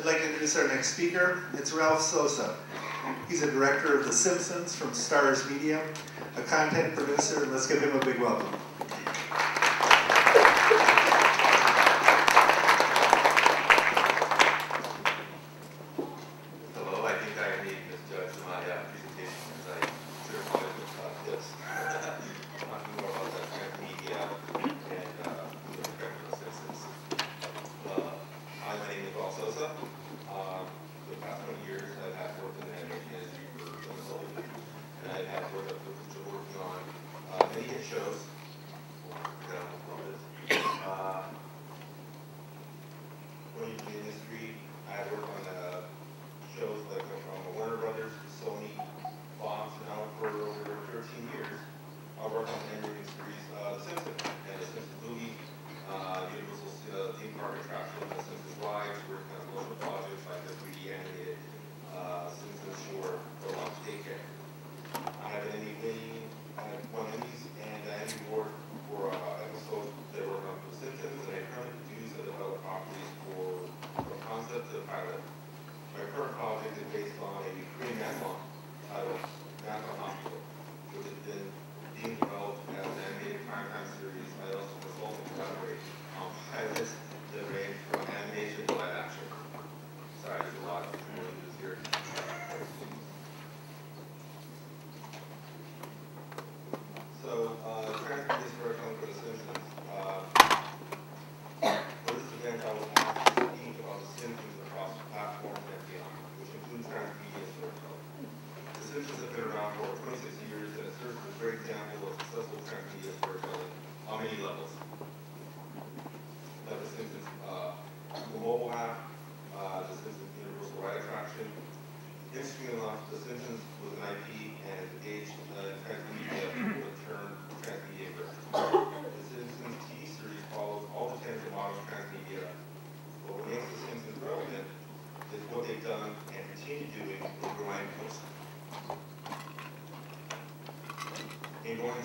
I'd like to introduce our next speaker. It's Ralph Sosa. He's a director of The Simpsons from Starz Media, a content producer, let's give him a big welcome. I work on that.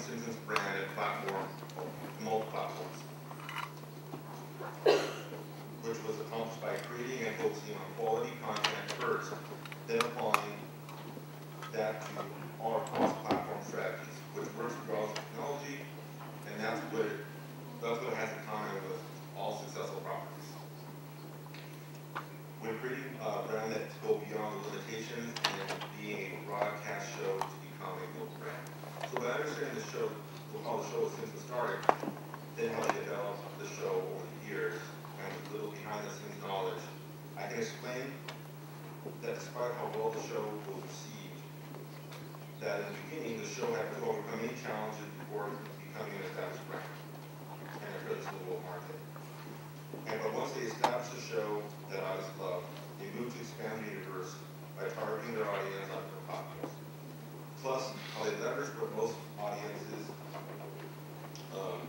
Citizens branded platform, multi platforms, which was accomplished by creating and focusing on quality content first, then applying that to our cross-platform strategies, which works across technology, and that's what it, that's what has in common with all successful properties. We're creating a brand that go beyond the limitations and being a broadcast show to become a global brand. So when I understand the show, well, how the show since it started, then how they developed the show over the years, and with little behind-the-scenes knowledge, I can explain that despite how well the show was received, that in the beginning, the show had to overcome many challenges before becoming an established brand and a noticeable market. And but once they established the show that I was loved, they moved to expand the universe by targeting their audience on their podcast. Plus, probably they leverage what most audiences um,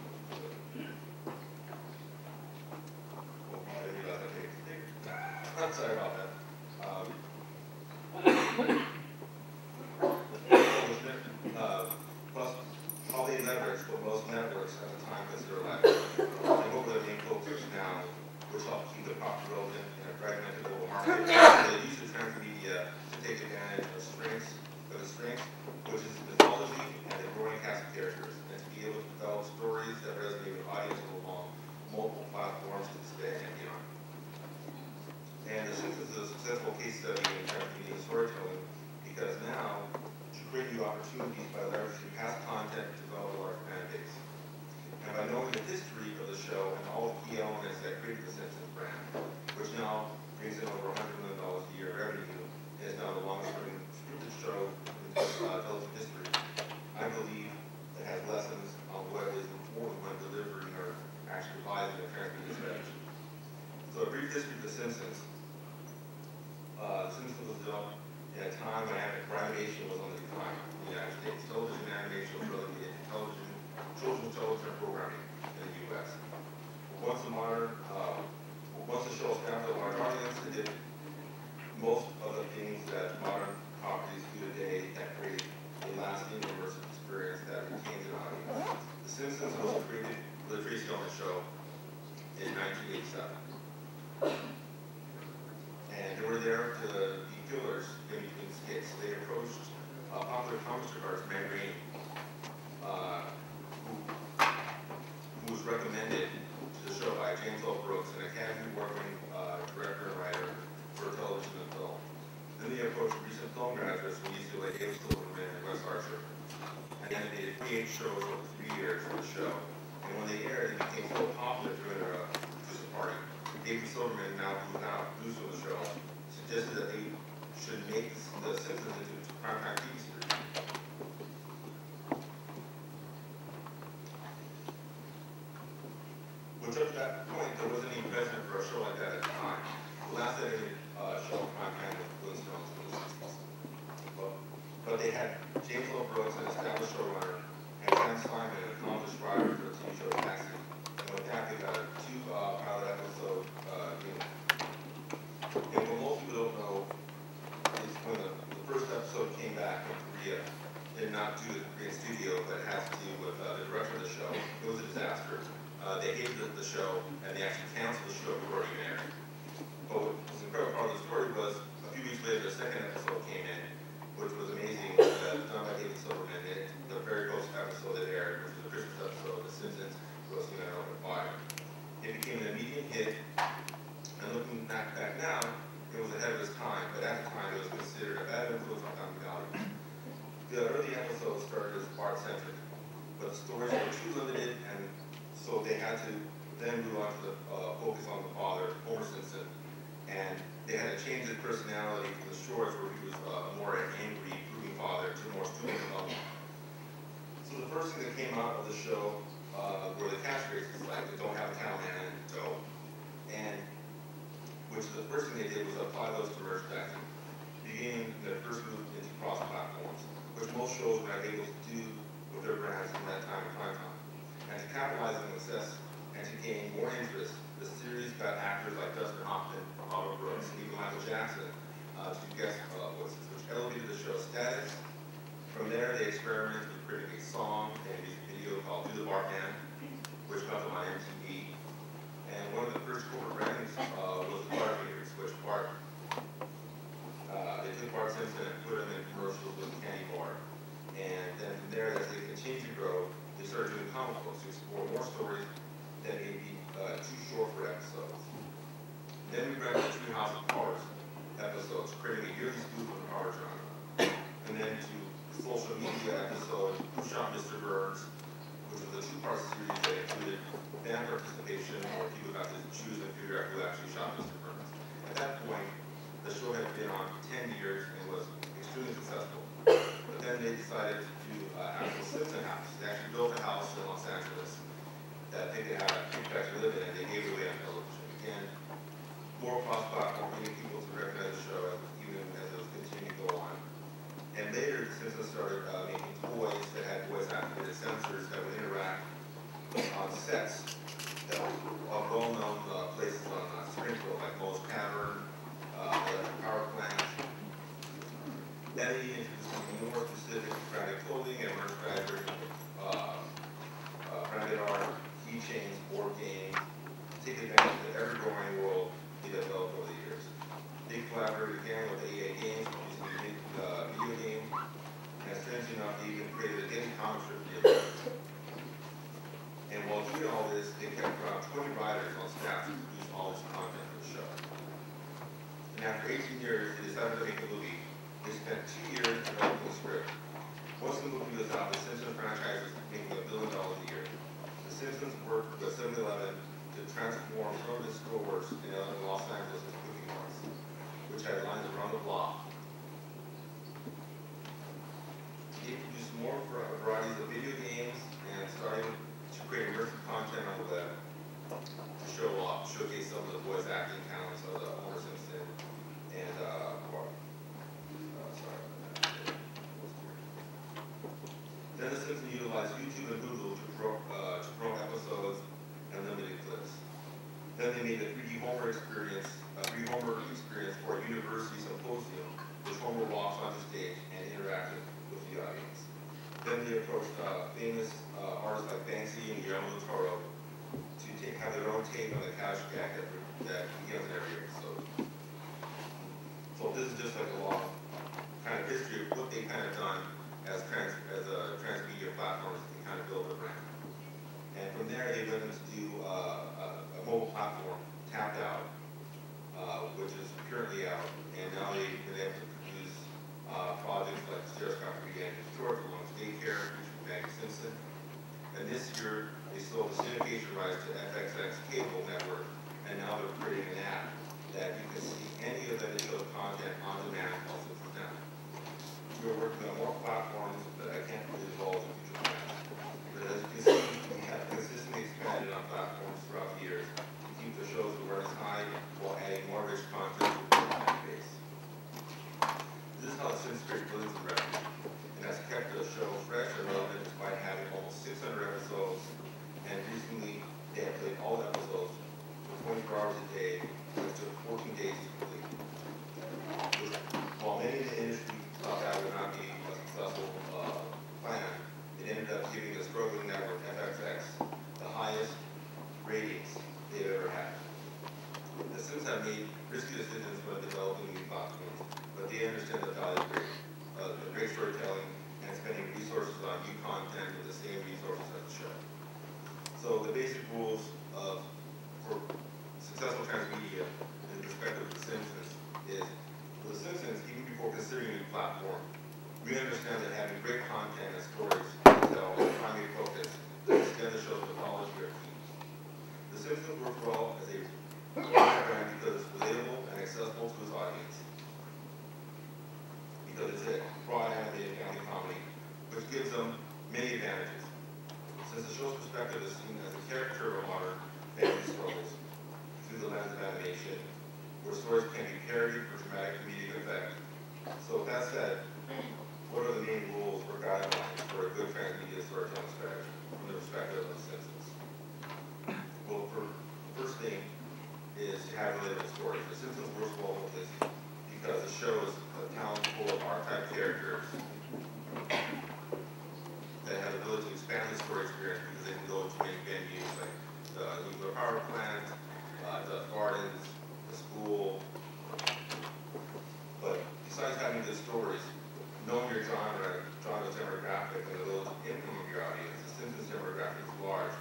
in 1987. And they were there to be killers in between skits. They approached uh, popular comics artist Mary, uh, who, who, was recommended to the show by James L. Brooks, an Academy Award-winning uh, director and writer for television and film. Then they approached recent film graduates from UCLA, Dave Silverman and Wes Archer, and animated 28 shows over three years for the show. And when they aired, it became so popular through David Silverman, now who's now producer of the show, suggested that they should make The Simpsons into a primetime TV series. Which up to that point, there wasn't any precedent for a show like that at the time. The last animated uh, show on primetime was Flintstones in the sixties. But, but they had James L. Brooks, an established showrunner, and Sam Simon, an accomplished writer for the TV show Taxi. And that, got a two uh, pilot episode uh, deal. And what most people don't know is when the, the first episode came back from Korea, they did not do it in the Korean studio, but it has to do with uh, the director of the show. Was a. Uh, they hated the, the show, and they actually canceled the show before it even aired. But what was incredible part of the story was, a few weeks later, the second episode came in, which was amazing, uh, done by David Silverman, the very first episode that aired, which was the Christmas episode, of The Simpsons, roasting an open fire. It became an immediate hit, and looking back, back now, it was ahead of its time, but at the time, it was considered a bad influence on values. The early episodes started as Bart-centric, but the stories were too limited, and so they had to then move on to the, uh, focus on the father, Homer Simpson, and they had to change his personality from the shorts where he was uh, more an angry, brooding father to more student level. So the first thing that came out of the show uh, were the catchphrases like "Don't have a cowman" and "Dope," and which the first thing they did was apply those to merchandising, beginning their first move into cross platforms, which most shows were not able to do with their brands in that time in prime time. And to capitalize on success and to gain more interest, the series got actors like Dustin Hoffman, Albert Brooks, and even Michael Jackson uh, to guest uh, voices, which elevated the show's status. From there, they experimented with creating a song and a music video called Do the Bartman, in uh, Los Angeles Kwik-E-Marts, which had lines around the block. They produced more varieties of video games and starting to create immersive content on the web to show off, showcase some of the voice acting talents of the Homer Simpson and, uh, Bart. Uh, sorry about that. Then the Simpsons utilized YouTube and Hulu to pro, uh, to promote episodes and limited clips. Then they made the 3D Homer experience, a 3D Homer experience for a university symposium, which Homer walks onto stage and interacted with the audience. Then they approached uh, famous uh, artists like Banksy and Guillermo del Toro to take, have their own take on the couch gag that, that begins in every episode. So this is just like a long kind of history of what they've kind of done as trans, as a transmedia platforms to kind of build a brand. And from there, they went into do, uh, a, a mobile platform, Tapped Out, uh, which is currently out, and now they've been able to produce, uh, projects like Sarah's Coffee and George, along with Daycare, featuring Maggie Simpson. And this year, they sold the syndication rights to FXX cable network, and now they're creating an app that you can see any of the show content on demand also from them. We're working on more platforms that I can't really divulge in future plans. But as you can see, we have consistently expanded on platforms throughout the years to keep the show's awareness high while adding more rich content to the fan base. This is how the Sims create billions of revenue, and has kept the show fresh and relevant despite having almost six hundred episodes. And recently, they have played all the episodes for twenty-four hours a day, which took fourteen days to complete. While many in the industry thought that would not be a successful, uh, plan, it ended up giving the struggling network FXX the highest ratings they've ever had. The Sims have made risky decisions when developing new platforms, but they understand the value of great, uh, the great storytelling and spending resources on new content with the same resources as the show. So the basic rules of, for successful transmedia in the perspective of The Simpsons is, for The Simpsons, even platform, we understand that having great content and stories to tell is primary focus to extend the show's mythology or themes. The Simpsons works well as a brand because it's relatable and accessible to its audience. Because it's a broad animated family comedy, which gives them many advantages. Since the show's perspective is seen as a caricature of modern family struggles through the lens of animation, where stories can be parodied for dramatic comedic effect. So with that said, what are the main rules or guidelines for a good transmedia storytelling strategy from the perspective of the Simpsons? Well, for, the first thing is to have relatable stories. The Simpsons works well with this because it shows a town full of archetype characters that have the ability to expand the story experience because they can go to many venues like the nuclear power plant, uh, the gardens, the school. Besides having good stories, knowing your genre, genre demographic, and the to implement your audience, the Simpsons demographic is large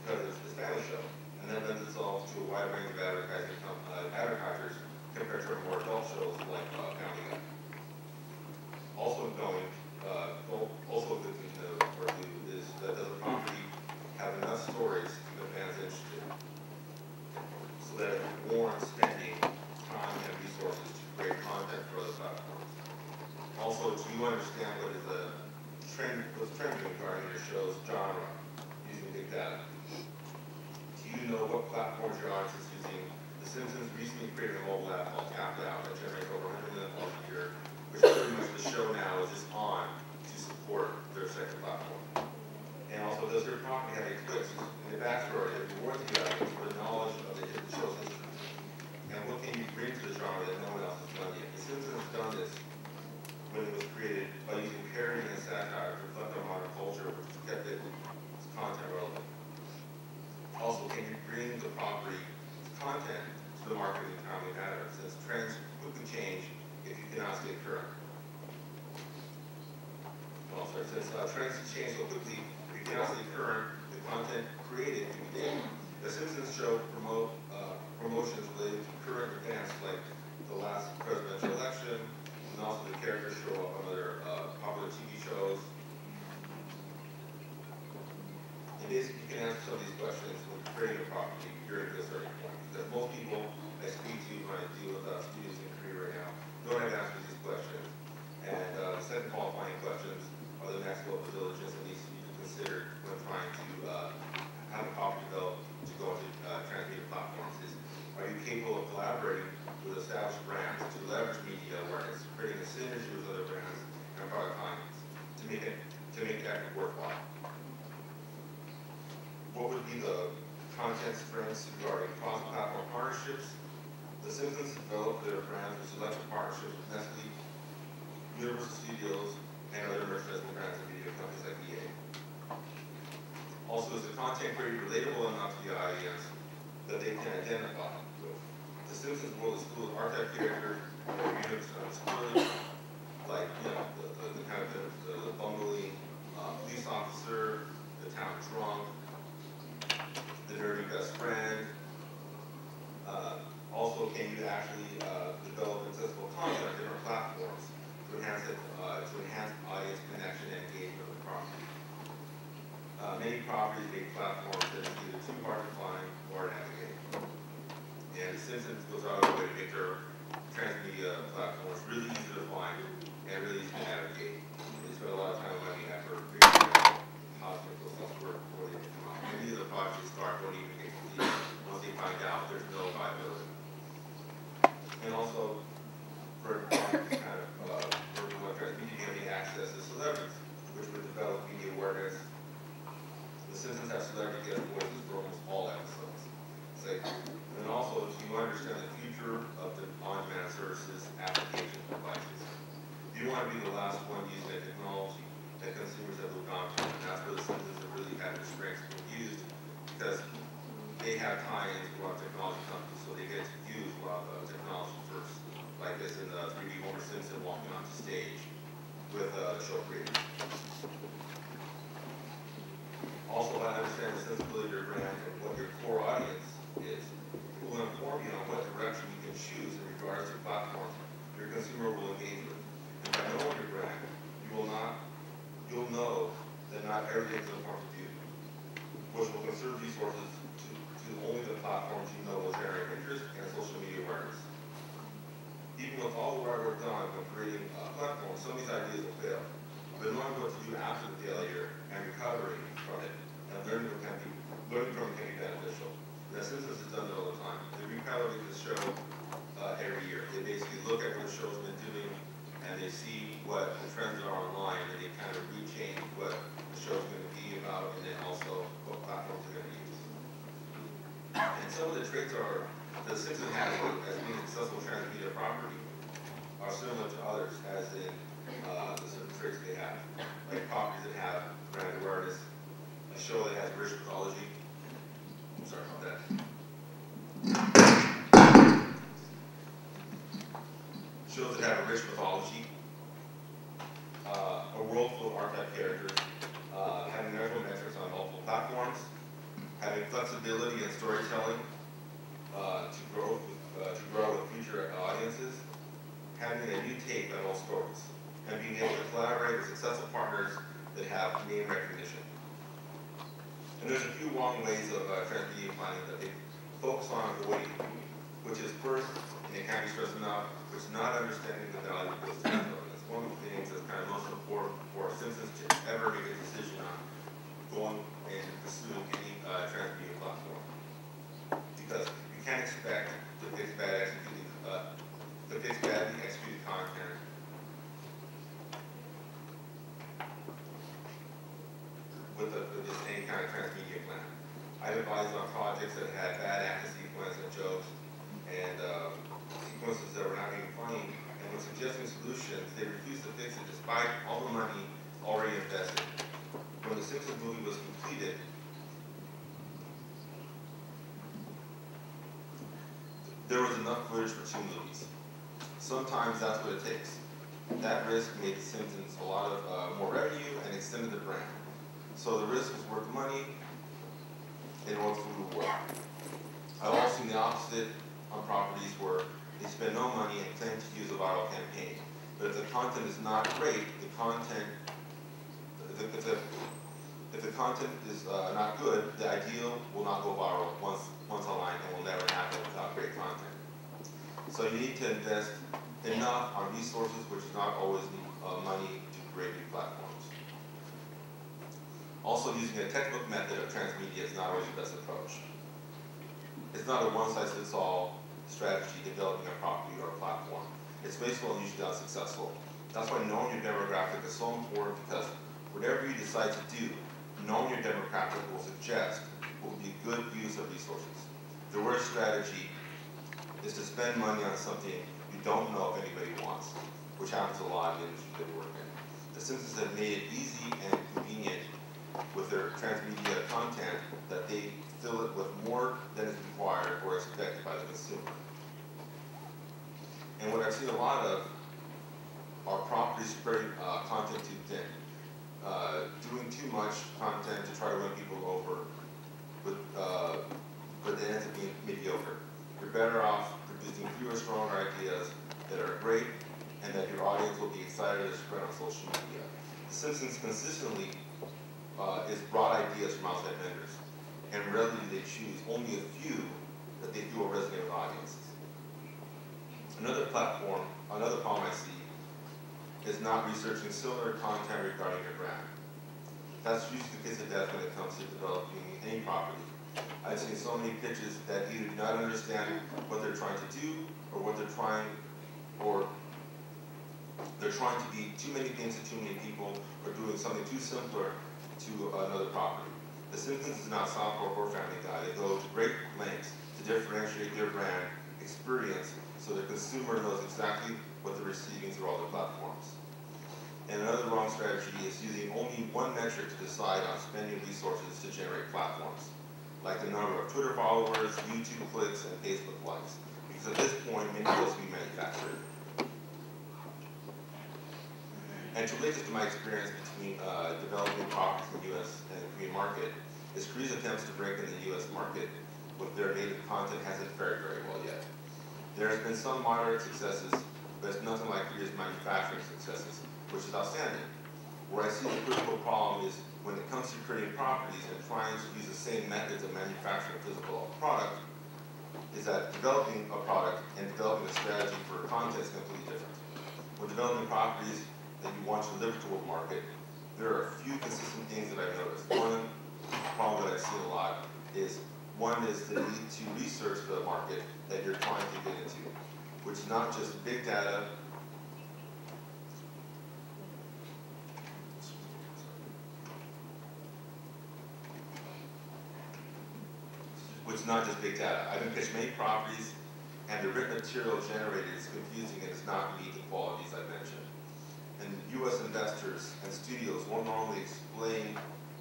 because it's a Spanish show, and that lends itself to a wide range of advertising, uh, advertisers compared to more adult shows like uh, Family Guy. Also knowing, uh, also a good thing to know or do is that does the property have enough stories to the fans interested? So that it warrants spending time and resources to create content for other platforms. Also, do you understand what is a trend, what's trending regarding your show's genre using big data? Do you know what platforms your audience is using? The Simpsons recently created a mobile app called Tapped Out that generates over 100 million calls a year, which pretty much the show now is just on to support their second platform. And also, does your property have a twist in the backstory that rewards the for the knowledge of the show's history? And what can you bring to the genre that no one else has done yet? The Simpsons has done this when it was created by using parody and satire to reflect on modern culture, which kept it, its content relevant. Also, can you bring the property content to the market in a timely manner, since trends quickly change if you cannot stay current? Well, sorry, since uh, trends change so quickly, if you cannot stay current, the content created can be dated. The Simpsons show promote, uh, promotions related to current events like the last presidential election, and also the characters show up on other, uh, popular TV shows. And basically, you can answer some of these questions you're a property, you're at a certain point. Because most people I speak to when I deal with uh, studios in Korea right now, don't have answers to these questions. And, uh, the second qualifying questions are the next level of diligence that needs to be considered when trying to, uh, have a property developed to go into, uh, transmedia platforms is, are you capable of collaborating with established brands to leverage media awareness, creating a synergy with other brands and product lines to make it, to make that worthwhile? What would be the content strengths regarding cross-platform partnerships? The Simpsons developed their brands with selected partnerships with Nestle, Universal Studios, and other merchandising brands and video companies like EA. Also, is the content created relatable enough to the audience that they can identify with? The Simpsons world is full of archetype characters, misunderstood, like, you know, the, the, the kind of the, the bungling, uh, police officer, the town drunk, the nerdy best friend. Uh, also, can you actually, uh, develop accessible content on different platforms to enhance it, uh, to enhance audience connection and engagement with the property? Uh, many properties make platforms that are either too hard to find or navigate. And The Simpsons goes out of the way to make their transmedia platforms really easy to find and really easy to navigate. They spend a lot of time, money, effort, figuring out how to make those things work before they come out. Many of the projects start don't even get complete once they find out there's no viability. And also, for kind of, uh, for what transmedia giving access to celebrities, which would develop media awareness. The Simpsons have celebrity guest voices for almost all episodes. Say, and then also, do you understand the future of the on-demand services, applications, and devices? You want to be the last one using the technology that consumers have moved on to, and that's where the Simpsons have really had their strengths being used, because they have tie-ins with a lot of technology companies, so they get to use a lot of uh, technology first, like this in the 3D Homer Simpson walking onto stage with uh, the show creators. Also, I understand the sensibility of your brand and what your core audience is. It will inform you on what direction you can choose in regards to platforms your consumer will engage with. And by knowing your brand, you will not, you'll know that not everything is important to you, which will conserve resources to, to only the platforms you know will generate interest and social media awareness. Even with all the hard work done when creating a platform, some of these ideas will fail. But knowing what to do after the failure and recovering from it and learning from it can be, learning from it can be beneficial. And Simpsons has done all the time. The They recalibrate the show, uh, every year. They basically look at what the show's been doing and they see what the trends are online and they kind of rechange what the show's gonna be about and then also what platforms they're gonna use. And some of the traits are, the Simpson has as being successful transmedia property are similar to others, as in, uh, the certain traits they have. Like properties that have brand awareness, a show that has rich mythology. Sorry about that. Shows that have a rich mythology, uh, a world full of archetype characters, uh, having measurable metrics on multiple platforms, having flexibility in storytelling, uh, to grow, with- uh, to grow with future audiences, having a new take on all stories, and being able to collaborate with successful partners that have name recognition. And there's a few wrong ways of uh, transmedia planning that they focus on avoiding, which is first, and it can't be stressed enough, which not understanding the value of those things. That's one of the things that's kind of most important for Simpsons to ever make a decision on going and pursuing any uh, transmedia platform. Because you can't expect to fix bad executed, uh, to fix badly executed content with a, with just any kind of transmedia plan. I've advised on projects that had bad actor sequence and jokes, and, um, sequences that were not even and suggesting solutions, they refused to fix it despite all the money already invested. When the Simpsons movie was completed, there was enough footage for two movies. Sometimes that's what it takes. That risk made The Simpsons a lot of, uh, more revenue and extended the brand. So the risk was worth the money, in order for it to. I've also seen the opposite on properties where they spend no money and claim to use a viral campaign. But if the content is not great, the content, if the, if the, if the content is, uh, not good, the ideal will not go viral once, once online and will never happen without great content. So you need to invest enough on resources, which is not always, uh, money to create new platforms. Also, using a textbook method of transmedia is not always the best approach. It's not a one-size-fits-all strategy developing a property or a platform. It's basically usually unsuccessful. That's why knowing your demographic is so important because whatever you decide to do, knowing your demographic will suggest will be good use of resources. The worst strategy is to spend money on something you don't know if anybody wants, which happens a lot in the industry they work in. The Simpsons have made it easy and convenient with their transmedia content that they fill it with more than is required or expected by the consumer. And what I've seen a lot of are properties spreading, uh, content too thin. Uh, doing too much content to try to win people over, but, uh, but it ends up being mediocre. You're better off producing fewer, stronger ideas that are great, and that your audience will be excited to spread on social media. The Simpsons consistently, uh, is broad ideas from outside vendors, and rarely do they choose only a few that they feel will resonate with audiences. Another platform, another problem I see is not researching similar content regarding your brand. That's usually the case of death when it comes to developing any property. I've seen so many pitches that either do not understand what they're trying to do, or what they're trying, or they're trying to be too many things to too many people, or doing something too simpler to another property. The Simpsons is not Park or Family Guy. They go to great lengths to differentiate their brand experience so the consumer knows exactly what they're receiving through all their platforms. And another wrong strategy is using only one metric to decide on spending resources to generate platforms, like the number of Twitter followers, YouTube clicks, and Facebook likes. Because at this point, many of those will be manufactured. And to relate this to my experience between uh, developing properties in the U.S. and the Korean market, is Korea's attempts to break in the U.S. market with their native content hasn't fared very well yet. There has been some moderate successes, but it's nothing like Korea's manufacturing successes, which is outstanding. Where I see the critical problem is when it comes to creating properties and trying to use the same methods of manufacturing physical product, is that developing a product and developing a strategy for content is completely different. When developing properties that you want to deliver to a market, there are a few consistent things that I've noticed. One problem that I see a lot is, one is the need to research the market that you're trying to get into, which is not just big data, which is not just big data. I've been pitched many properties, and the written material generated is confusing and does not meet the qualities I mentioned. And U.S. investors and studios won't normally explain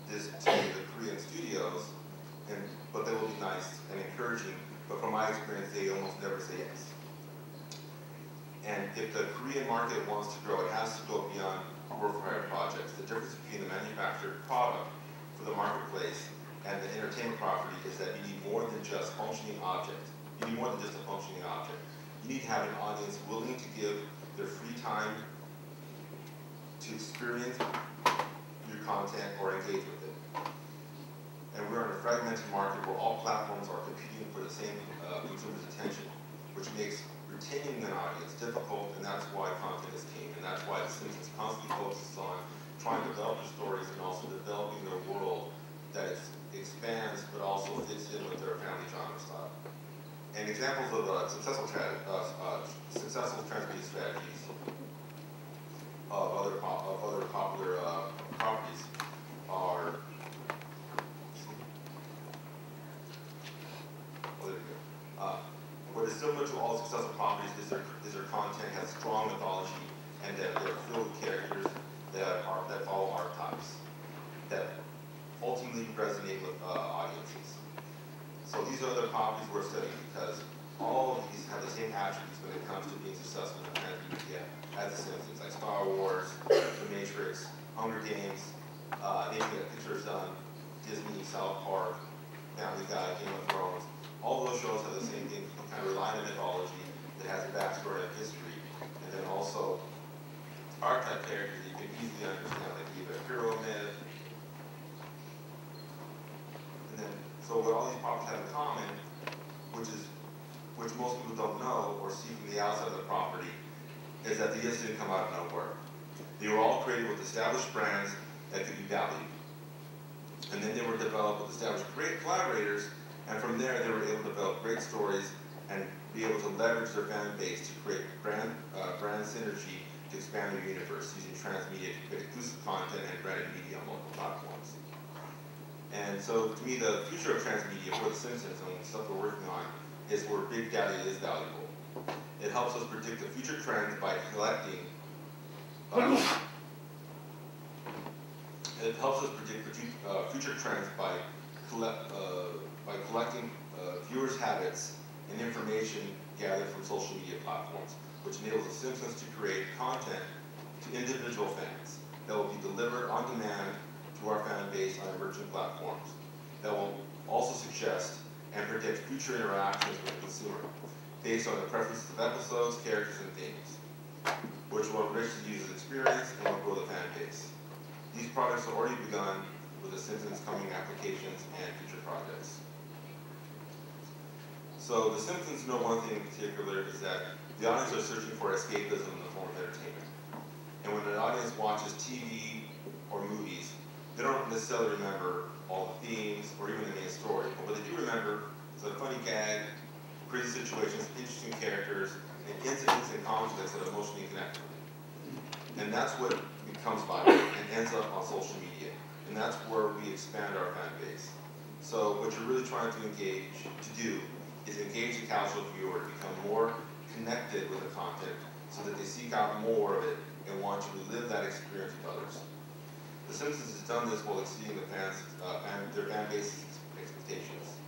this to the Korean studios, and, but they will be nice and encouraging, but from my experience, they almost never say yes. And if the Korean market wants to grow, it has to go beyond work for hire projects. The difference between the manufactured product for the marketplace and the entertainment property is that you need more than just functioning object. You need more than just a functioning object. You need to have an audience willing to give their free time to experience your content or engage with it. And we're in a fragmented market where all platforms are competing for the same uh, consumer's attention, which makes retaining an audience difficult, and that's why content is king, and that's why The Simpsons constantly focuses on trying to develop the stories and also developing their world that expands, but also fits in with their family genre style. And examples of uh, successful, tra- uh, uh, successful transmedia strategies of other of other popular uh, properties are. Oh. Uh, what is similar to all successful properties is their is their content has strong mythology and that they're filled with characters that are that follow archetypes that ultimately resonate with uh, audiences. So these are the properties we're studying because all of these have the same attributes when it comes to being successful in transmedia as The Simpsons, like Star Wars, The Matrix, Hunger Games, uh, That Pixar's done, Disney, South Park, Family Guy, Game of Thrones. All those shows have the same thing, kind of rely on mythology that has a backstory and history, and then also archetype characters that you can easily understand, like either hero myth, and then, so what all these properties have in common, which is, which most people don't know or see from the outside of the property, is that they just didn't come out of nowhere. They were all created with established brands that could be valued. And then they were developed with established great collaborators, and from there they were able to develop great stories and be able to leverage their fan base to create brand, uh, brand synergy to expand their universe using transmedia to create exclusive content and branded media on multiple platforms. And so to me, the future of transmedia for The Simpsons and stuff we're working on is where big data is valuable. It helps us predict the future trends by collecting. Uh, it helps us predict the uh, future trends by collect, uh, by collecting uh, viewers' habits and information gathered from social media platforms. which enables The Simpsons to create content to individual fans that will be delivered on demand to our fan base on emerging platforms that will also suggest and predict future interactions with the consumer based on the preferences of episodes, characters, and themes, which will enrich the user's experience and will grow the fan base. These projects have already begun with the Simpsons coming applications and future projects. So the Simpsons know one thing in particular is that the audience are searching for escapism in the form of entertainment. And when an audience watches TV or movies, they don't necessarily remember all the themes or even the main story. But what they do remember is a funny gag, crazy situations, interesting characters, and incidents and conflicts that emotionally connect. And that's what becomes viral and ends up on social media. And that's where we expand our fan base. So what you're really trying to engage, to do, is engage the casual viewer to become more connected with the content so that they seek out more of it and want to relive that experience with others. The Simpsons has done this while exceeding the fans, uh, fan, their fan base's expectations.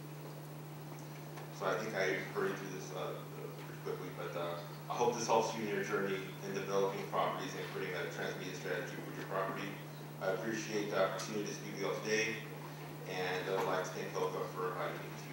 So I think I hurried through this uh, pretty quickly, but uh, I hope this helps you in your journey in developing properties and creating a transmedia strategy for your property. I appreciate the opportunity to speak with you all today, and I'd like to thank KOCCA for inviting me